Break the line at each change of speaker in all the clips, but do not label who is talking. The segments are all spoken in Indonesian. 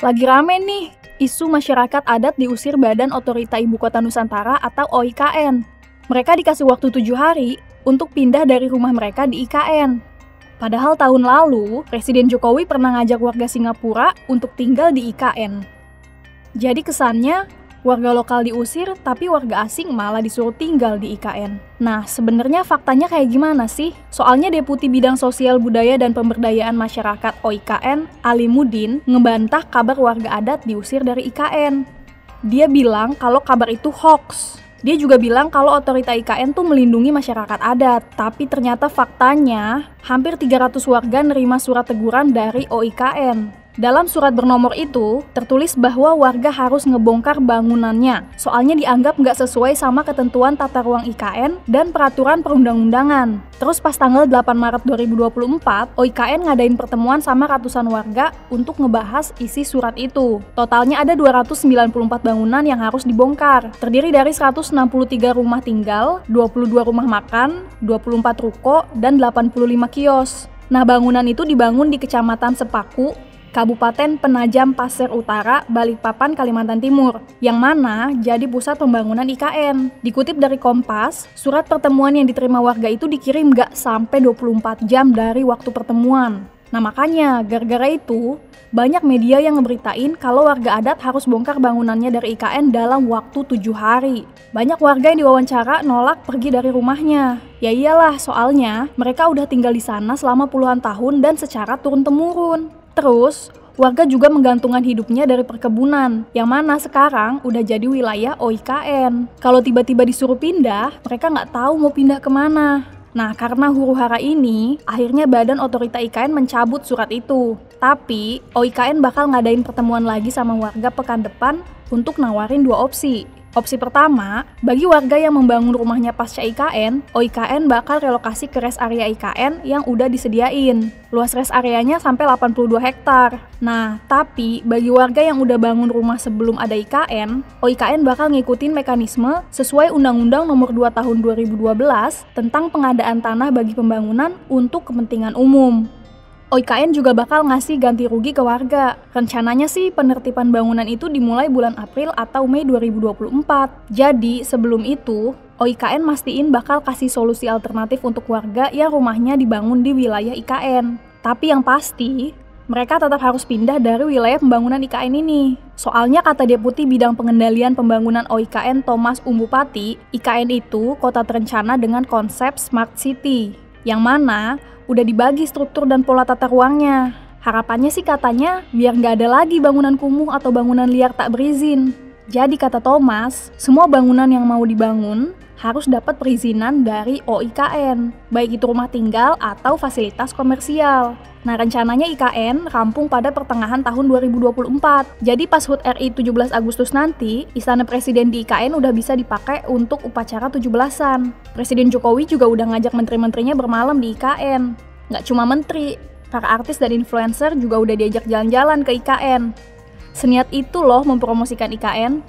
Lagi rame nih, isu masyarakat adat diusir Badan Otorita Ibu Kota Nusantara atau OIKN. Mereka dikasih waktu tujuh hari untuk pindah dari rumah mereka di IKN. Padahal tahun lalu, Presiden Jokowi pernah ngajak warga Singapura untuk tinggal di IKN. Jadi kesannya, warga lokal diusir, tapi warga asing malah disuruh tinggal di IKN. Nah, sebenarnya faktanya kayak gimana sih? Soalnya Deputi Bidang Sosial Budaya dan Pemberdayaan Masyarakat OIKN, Ali Mudin, ngebantah kabar warga adat diusir dari IKN. Dia bilang kalau kabar itu hoax. Dia juga bilang kalau otorita IKN tuh melindungi masyarakat adat, tapi ternyata faktanya hampir 300 warga nerima surat teguran dari OIKN. Dalam surat bernomor itu, tertulis bahwa warga harus ngebongkar bangunannya, soalnya dianggap nggak sesuai sama ketentuan tata ruang IKN dan peraturan perundang-undangan. Terus pas tanggal 8 Maret 2024, OIKN ngadain pertemuan sama ratusan warga untuk ngebahas isi surat itu. Totalnya ada 294 bangunan yang harus dibongkar, terdiri dari 163 rumah tinggal, 22 rumah makan, 24 ruko, dan 85 kios. Nah, bangunan itu dibangun di Kecamatan Sepaku, Kabupaten Penajam Pasir Utara, Balikpapan, Kalimantan Timur, yang mana jadi pusat pembangunan IKN. Dikutip dari Kompas, surat pertemuan yang diterima warga itu dikirim gak sampai 24 jam dari waktu pertemuan. Nah makanya, gara-gara itu, banyak media yang ngeberitain kalau warga adat harus bongkar bangunannya dari IKN dalam waktu tujuh hari. Banyak warga yang diwawancara nolak pergi dari rumahnya. Ya iyalah, soalnya mereka udah tinggal di sana selama puluhan tahun dan secara turun-temurun. Terus, warga juga menggantungkan hidupnya dari perkebunan, yang mana sekarang udah jadi wilayah OIKN. Kalau tiba-tiba disuruh pindah, mereka nggak tahu mau pindah ke mana. Nah, karena huru hara ini, akhirnya Badan Otorita IKN mencabut surat itu. Tapi, OIKN bakal ngadain pertemuan lagi sama warga pekan depan untuk nawarin dua opsi, Opsi pertama, bagi warga yang membangun rumahnya pasca IKN, OIKN bakal relokasi ke res area IKN yang udah disediain. Luas res areanya sampai 82 hektar. Nah, tapi bagi warga yang udah bangun rumah sebelum ada IKN, OIKN bakal ngikutin mekanisme sesuai Undang-Undang Nomor 2 Tahun 2012 tentang pengadaan tanah bagi pembangunan untuk kepentingan umum. OIKN juga bakal ngasih ganti rugi ke warga. Rencananya sih penertiban bangunan itu dimulai bulan April atau Mei 2024. Jadi sebelum itu, OIKN mastiin bakal kasih solusi alternatif untuk warga yang rumahnya dibangun di wilayah IKN. Tapi yang pasti, mereka tetap harus pindah dari wilayah pembangunan IKN ini. Soalnya kata Deputi Bidang Pengendalian Pembangunan OIKN Thomas Umbupati, IKN itu kota terencana dengan konsep Smart City, yang mana udah dibagi struktur dan pola tata ruangnya. Harapannya sih katanya biar nggak ada lagi bangunan kumuh atau bangunan liar tak berizin. Jadi kata Thomas, semua bangunan yang mau dibangun harus dapat perizinan dari OIKN, baik itu rumah tinggal atau fasilitas komersial. Nah, rencananya IKN rampung pada pertengahan tahun 2024. Jadi pas HUT RI 17 Agustus nanti, Istana Presiden di IKN udah bisa dipakai untuk upacara 17-an. Presiden Jokowi juga udah ngajak menteri-menterinya bermalam di IKN. Nggak cuma menteri, para artis dan influencer juga udah diajak jalan-jalan ke IKN. Seniat itu loh mempromosikan IKN.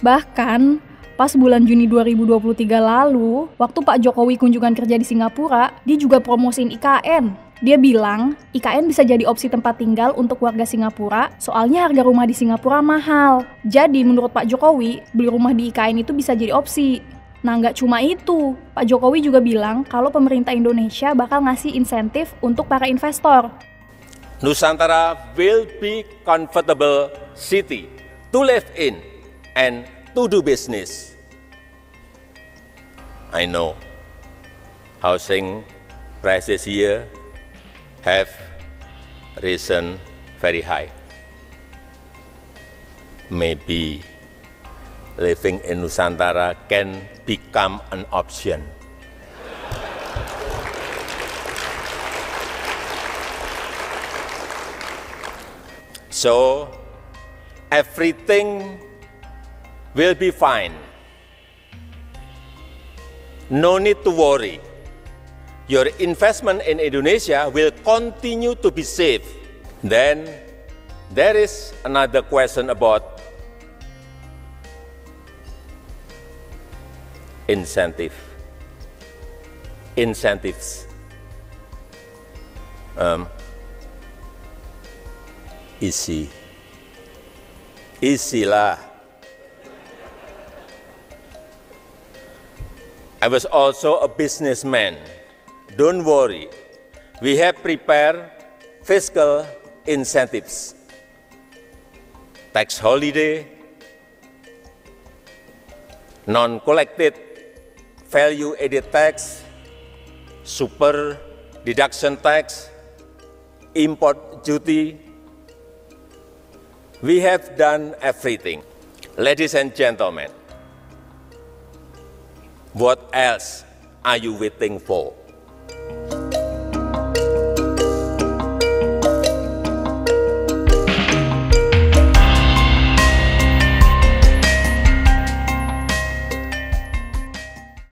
Bahkan, Pas bulan Juni 2023 lalu, waktu Pak Jokowi kunjungan kerja di Singapura, dia juga promosiin IKN. Dia bilang, IKN bisa jadi opsi tempat tinggal untuk warga Singapura, soalnya harga rumah di Singapura mahal. Jadi menurut Pak Jokowi, beli rumah di IKN itu bisa jadi opsi. Nah nggak cuma itu, Pak Jokowi juga bilang kalau pemerintah Indonesia bakal ngasih insentif untuk para investor.
Nusantara will be comfortable city to live in and to do business. I know housing prices here have risen very high. Maybe living in Nusantara can become an option. So, everything will be fine. No need to worry. Your investment in Indonesia will continue to be safe. Then there is another question about incentive. Incentives. Um, isi Isilah. I was also a businessman. Don't worry, we have prepared fiscal incentives, tax holiday, non-collected value-added tax, super deduction tax, import duty. We have done everything. Ladies and gentlemen, what else are you waiting for?